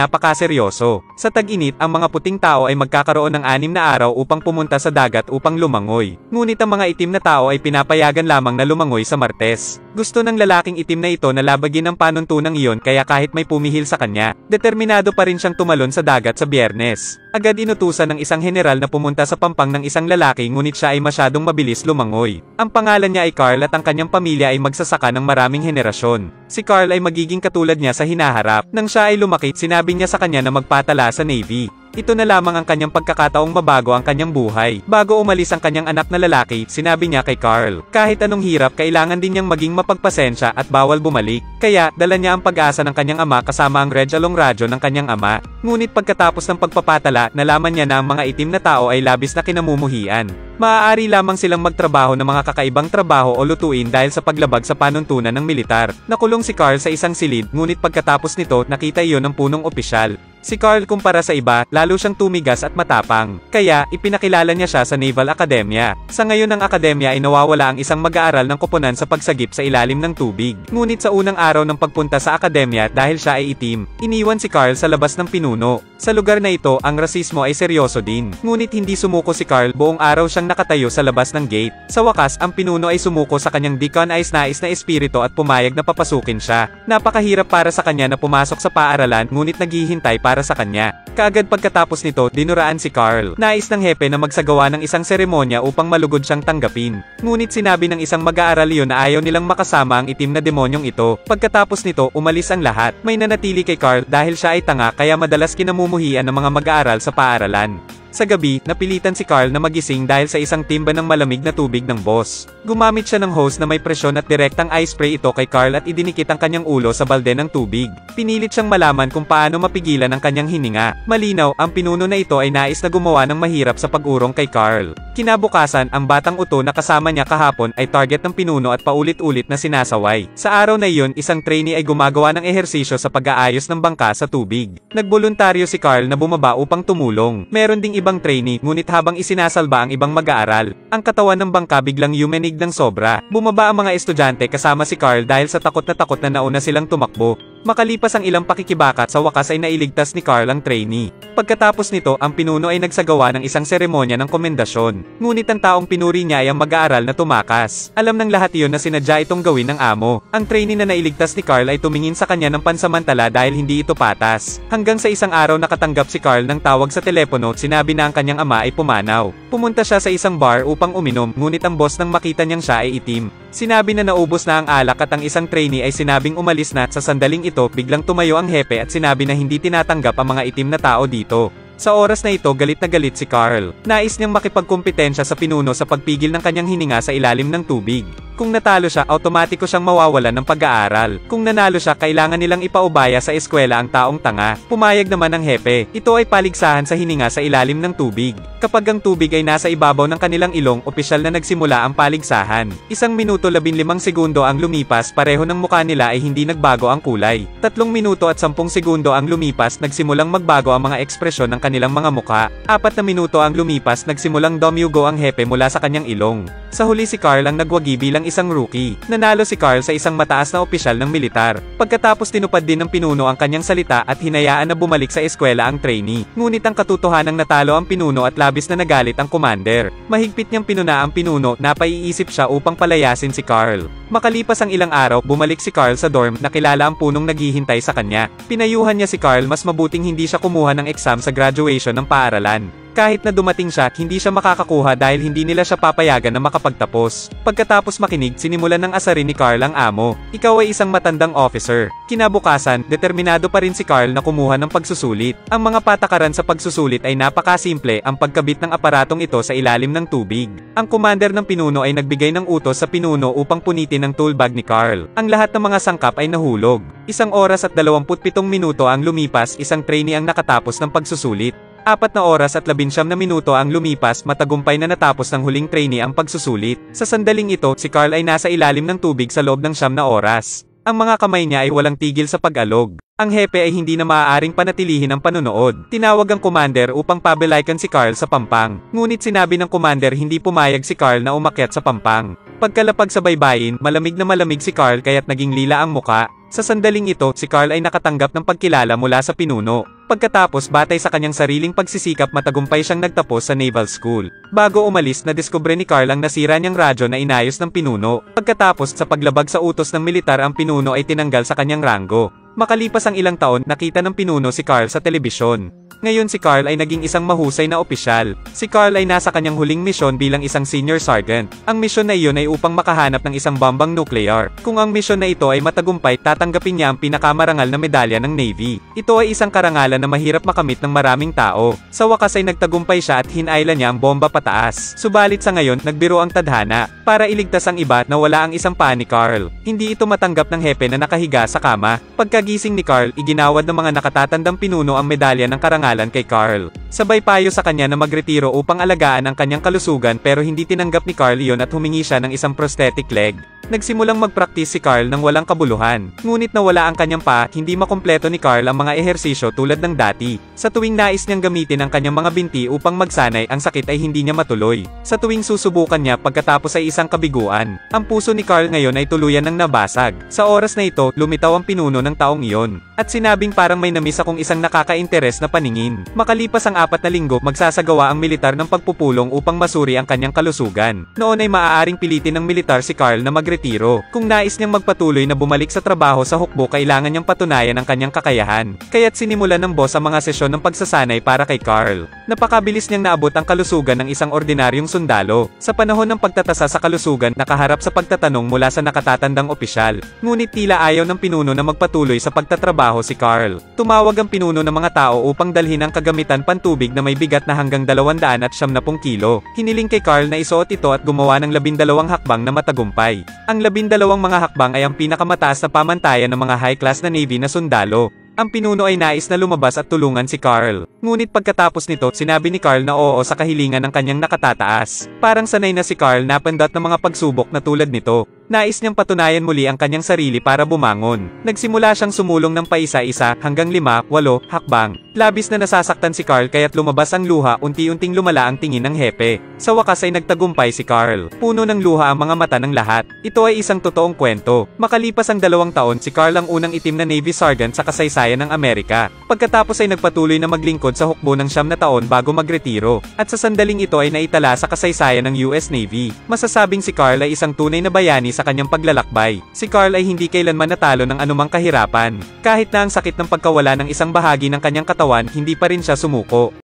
napakaseryoso. Sa tag-init, ang mga puting tao ay magkakaroon ng anim na araw upang pumunta sa dagat upang lumangoy. Ngunit ang mga itim na tao ay pinapayagan lamang na lumangoy sa Martes. Gusto ng lalaking itim na ito na labagin ang panuntunang iyon kaya kahit may pumihil sa kanya, determinado pa rin siyang tumalon sa dagat sa biyernes. Agad inutusan ng isang general na pumunta sa pampang ng isang lalaki ngunit siya ay masyadong mabilis lumangoy. Ang pangalan niya ay Carl at ang kanyang pamilya ay magsasaka ng maraming henerasyon. Si Carl ay magiging katulad niya sa hinaharap. Nang siya ay lumaki, sinabi niya sa kanya na magpatala sa Navy. Ito na lamang ang kanyang pagkakataong mabago ang kanyang buhay. Bago umalis ang kanyang anak na lalaki, sinabi niya kay Carl, kahit anong hirap kailangan din niyang maging mapagpasensya at bawal bumalik. Kaya, dala niya ang pag-asa ng kanyang ama kasama ang Reg Along radyo ng kanyang ama. Ngunit pagkatapos ng pagpapatala, nalaman niya na ang mga itim na tao ay labis na kinamumuhian. Maaari lamang silang magtrabaho ng mga kakaibang trabaho o lutuin dahil sa paglabag sa panuntunan ng militar. Nakulong si Carl sa isang silid ngunit pagkatapos nito nakita iyon ng punong opisyal. Si Carl kumpara sa iba, lalo siyang tumigas at matapang. Kaya, ipinakilala niya siya sa Naval Academia. Sa ngayon ng akademya ay nawawala ang isang mag-aaral ng koponan sa pagsagip sa ilalim ng tubig. Ngunit sa unang araw ng pagpunta sa akademya dahil siya ay itim, iniwan si Carl sa labas ng pinuno. Sa lugar na ito, ang rasismo ay seryoso din. Ngunit hindi sumuko si Carl buong araw siyang nakatayo sa labas ng gate. Sa wakas, ang pinuno ay sumuko sa kanyang deconized-nais na espiritu at pumayag na papasukin siya. Napakahirap para sa kanya na pumasok sa paaralan ngunit naghihintay para sa kanya. Kaagad pagkatapos nito, dinuraan si Carl. Nais ng hepe na magsagawa ng isang seremonya upang malugod siyang tanggapin. Ngunit sinabi ng isang mag-aaral yun na ayaw nilang makasama ang itim na demonyong ito. Pagkatapos nito, umalis ang lahat. May nanatili kay Carl dahil siya ay tanga kaya madalas kinamumuhian ng mga mag-aaral sa paaralan. Sa gabi, napilitan si Carl na magising dahil sa isang timba ng malamig na tubig ng boss. Gumamit siya ng hose na may presyon at direktang ice spray ito kay Carl at idinikit ang kanyang ulo sa balde ng tubig. Pinilit siyang malaman kung paano mapigilan ang kanyang hininga. Malinaw, ang pinuno na ito ay nais na gumawa ng mahirap sa pag-urong kay Carl. Kinabukasan, ang batang uto na kasama niya kahapon ay target ng pinuno at paulit-ulit na sinasaway. Sa araw na iyon, isang trainee ay gumagawa ng ehersisyo sa pag-aayos ng bangka sa tubig. Nagboluntaryo si Carl na bumaba upang tumulong. Meron ding ibang trainee, ngunit habang isinasalba ang ibang mag-aaral, ang katawan ng bangka biglang yumenig ng sobra. Bumaba ang mga estudyante kasama si Carl dahil sa takot na takot na nauna silang tumakbo. Makalipas ang ilang pakikibakat sa wakas ay nailigtas ni Carl ang trainee. Pagkatapos nito, ang pinuno ay nagsagawa ng isang seremonya ng komendasyon. Ngunit ang taong pinuri niya ay ang mag-aaral na tumakas. Alam ng lahat iyon na sinadya itong gawin ng amo. Ang trainee na nailigtas ni Carl ay tumingin sa kanya ng pansamantala dahil hindi ito patas. Hanggang sa isang araw nakatanggap si Carl ng tawag sa telepono at sinabi na ang kanyang ama ay pumanaw. Pumunta siya sa isang bar upang uminom ngunit ang boss nang makita niyang siya ay itim. Sinabi na naubos na ang alak at ang isang trainee ay sinabing umalis na sa sandaling ito biglang tumayo ang hepe at sinabi na hindi tinatanggap ang mga itim na tao dito. Sa oras na ito galit na galit si Carl. Nais niyang makipagkumpetensya sa pinuno sa pagpigil ng kanyang hininga sa ilalim ng tubig. Kung natalo siya, automatiko siyang mawawalan ng pag-aaral. Kung nanalo siya, kailangan nilang ipaubaya sa eskwela ang taong tanga. Pumayag naman ang hepe. Ito ay paligsahan sa hininga sa ilalim ng tubig. Kapag ang tubig ay nasa ibabaw ng kanilang ilong, opisyal na nagsimula ang paligsahan. Isang minuto 15 segundo ang lumipas, pareho ng mukha nila ay hindi nagbago ang kulay. Tatlong minuto at 10 segundo ang lumipas, nagsimulang magbago ang mga ekspresyon ng kanilang mga mukha. Apat na minuto ang lumipas, nagsimulang domyugo ang hepe mula sa kanyang ilong. Sa huli si Carl ang nagwagi bilang isang rookie. Nanalo si Carl sa isang mataas na opisyal ng militar. Pagkatapos tinupad din ng pinuno ang kanyang salita at hinayaan na bumalik sa eskwela ang trainee. Ngunit ang katotohanang natalo ang pinuno at labis na nagalit ang commander. Mahigpit niyang pinuna ang pinuno, napaiisip siya upang palayasin si Carl. Makalipas ang ilang araw, bumalik si Carl sa dorm, nakilala ang punong naghihintay sa kanya. Pinayuhan niya si Carl mas mabuting hindi siya kumuha ng exam sa graduation ng paaralan. Kahit na dumating siya, hindi siya makakakuha dahil hindi nila siya papayagan na makapagtapos. Pagkatapos makinig, sinimulan ng asarin ni Carl ang amo. Ikaw ay isang matandang officer. Kinabukasan, determinado pa rin si Carl na kumuha ng pagsusulit. Ang mga patakaran sa pagsusulit ay napakasimple, ang pagkabit ng aparatong ito sa ilalim ng tubig. Ang commander ng pinuno ay nagbigay ng utos sa pinuno upang punitin ang toolbag ni Carl. Ang lahat ng mga sangkap ay nahulog. Isang oras at 27 minuto ang lumipas, isang trainee ang nakatapos ng pagsusulit. Apat na oras at labinsyam na minuto ang lumipas matagumpay na natapos ng huling trainee ang pagsusulit. Sa sandaling ito, si Carl ay nasa ilalim ng tubig sa loob ng siyam na oras. Ang mga kamay niya ay walang tigil sa pag-alog. Ang hepe ay hindi na maaaring panatilihin ang panonood. Tinawag ang commander upang pabalikan si Carl sa pampang. Ngunit sinabi ng commander hindi pumayag si Carl na umakyat sa pampang. Pagkalapag sa baybayin, malamig na malamig si Carl kaya't naging lila ang muka. Sa sandaling ito, si Carl ay nakatanggap ng pagkilala mula sa pinuno. Pagkatapos batay sa kanyang sariling pagsisikap matagumpay siyang nagtapos sa Naval School. Bago umalis na diskubre ni Carl ang nasira niyang radyo na inayos ng pinuno. Pagkatapos sa paglabag sa utos ng militar ang pinuno ay tinanggal sa kanyang ranggo. Makalipas ang ilang taon, nakita ng pinuno si Carl sa telebisyon. Ngayon si Carl ay naging isang mahusay na opisyal. Si Carl ay nasa kanyang huling misyon bilang isang senior sergeant. Ang misyon na iyon ay upang makahanap ng isang bombang nuclear. Kung ang misyon na ito ay matagumpay, tatanggapin niya ang pinakamarangal na medalya ng Navy. Ito ay isang karangalan na mahirap makamit ng maraming tao. Sa wakas ay nagtagumpay siya at hinayla niya ang bomba pataas. Subalit sa ngayon, nagbiro ang tadhana. Para iligtas ang iba na wala ang isang pa Carl. Hindi ito matanggap ng hepe na nakahiga sa kama. Pagkagising ni Carl, iginawad ng mga nakatatandang pinuno ang medalya ng karangalan karangalan kay Carl. Sabay payo sa kanya na magretiro upang alagaan ang kanyang kalusugan pero hindi tinanggap ni Carl iyon at humingi siya ng isang prosthetic leg. Nagsimulang magpraktis si Carl nang walang kabuluhan. Ngunit nawala ang kanyang pa, hindi makompleto ni Carl ang mga ehersisyo tulad ng dati. Sa tuwing nais niyang gamitin ang kanyang mga binti upang magsanay, ang sakit ay hindi niya matuloy. Sa tuwing susubukan niya pagkatapos ay isang kabiguan, ang puso ni Carl ngayon ay tuluyan ng nabasag. Sa oras na ito, lumitaw ang pinuno ng taong iyon. At sinabing parang may namis akong isang nakaka-interes na paningin. Makalipas ang apat na linggo, magsasagawa ang militar ng pagpupulong upang masuri ang kanyang kalusugan. Noon ay maaaring pilitin ng militar si Carl na magretiro retiro. Kung nais niyang magpatuloy na bumalik sa trabaho sa hukbo kailangan niyang patunayan ang kanyang kakayahan. Kaya't sinimulan ng boss ang mga sesyon ng pagsasanay para kay Carl. Napakabilis niyang naabot ang kalusugan ng isang ordinaryong sundalo. Sa panahon ng pagtatasa sa kalusugan, nakaharap sa pagtatanong mula sa nakatatandang opisyal. Ngunit tila ayaw ng pinuno na magpatuloy sa pagtatrabaho si Carl. Tumawag ang pinuno ng mga tao upang dalhin ang kagamitan pantubig na may bigat na hanggang 200 at 70 kilo. Hiniling kay Carl na isuot ito at gumawa ng labindalawang hakbang na matagumpay. Ang labindalawang mga hakbang ay ang pinakamataas na pamantayan ng mga high-class na Navy na sundalo. Ang pinuno ay nais na lumabas at tulungan si Carl. Ngunit pagkatapos nito, sinabi ni Carl na oo sa kahilingan ng kanyang nakatataas. Parang sanay na si Carl napandot ng mga pagsubok na tulad nito. Nais niyang patunayan muli ang kanyang sarili para bumangon. Nagsimula siyang sumulong ng paisa-isa hanggang lima, walo, hakbang. Labis na nasasaktan si Carl kaya't lumabas ang luha unti-unting lumala ang tingin ng hepe. Sa wakas ay nagtagumpay si Carl. Puno ng luha ang mga mata ng lahat. Ito ay isang totoong kwento. Makalipas ang dalawang taon si Carl ang unang itim na Navy Sergeant sa kasaysayan ng Amerika. Pagkatapos ay nagpatuloy na maglingkod sa hukbo ng siyam na taon bago magretiro, at sa sandaling ito ay naitala sa kasaysayan ng US Navy. Masasabing si Carl ay isang tunay na bayani sa kanyang paglalakbay. Si Carl ay hindi kailanman natalo ng anumang kahirapan. Kahit na ang sakit ng pagkawala ng isang bahagi ng kanyang katawan, hindi pa rin siya sumuko.